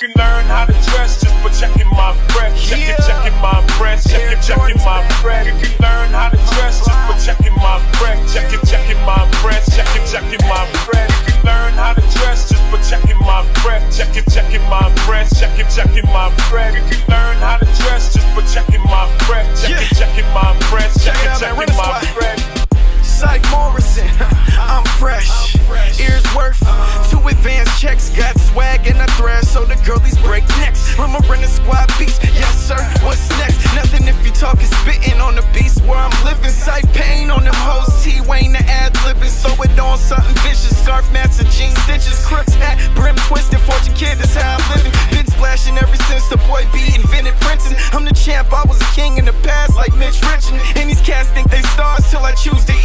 You learn how to dress just for checking my breath. Check it, checking my breath. Check it, checking my breath. You can learn how to dress just for checking my breath. Check it, checking my breath. Check it, checking my breath. You can learn how to dress just for checking my breath. Check it, checking my breath. Check it, checking my breath. Checks. Got swag and a thread, so the girlies break necks. I'ma a running squad beast, yes sir. What's next? Nothing if you talking spitting on the beast where I'm living. Sight pain on them hoes. T Wayne the ad libbing, so it on something vicious. Scarf mats and jean stitches, crooks hat, brim twisted. Fortune kid, that's how I'm living. Been splashing ever since the boy B invented printing. I'm the champ, I was a king in the past, like Mitch Richmond. And these cats think they stars till I choose to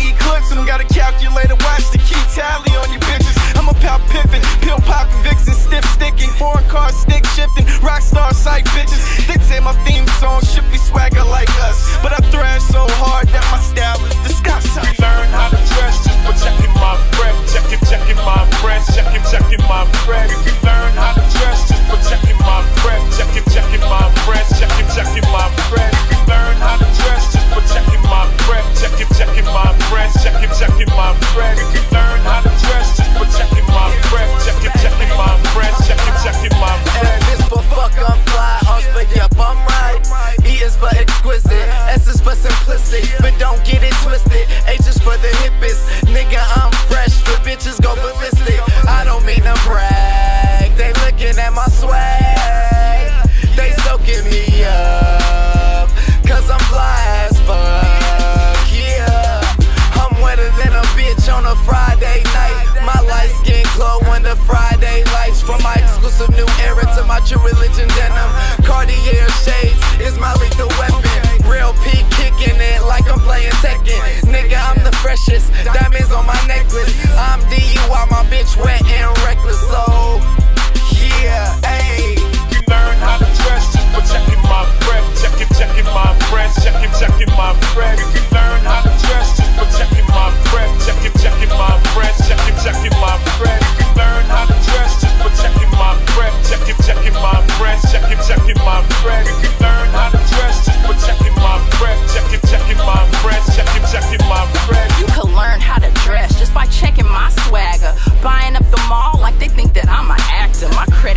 checking. You learn how to dress just for checking my breath. Check it, checking my breath. Check it, checking my breath. F is for fuck, I'm fly. R's for yep, I'm right. E is for exquisite. S is for simplistic. But don't get it twisted. H is for the hippest. Nigga, I'm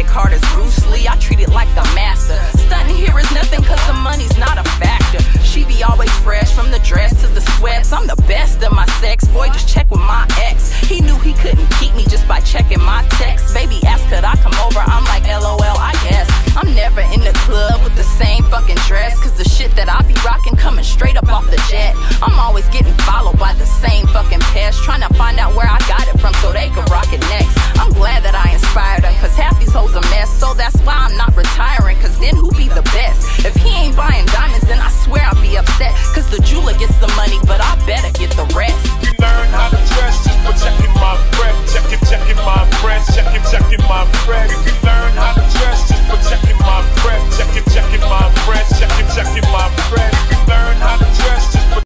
Card is Bruce Lee, I treat it like the master. Stunting here is nothing cause the money's not a factor. She be always fresh from the dress to the sweats. I'm the best of my sex. Boy, just check with my ex. He knew he couldn't keep me just by checking my text. Baby asked could I come over? I'm like, LOL, I guess. I'm never in the club with the same fucking dress. Cause the shit that I be rocking coming straight up off the jet. I'm always getting followed by the same fucking pest. Trying to find out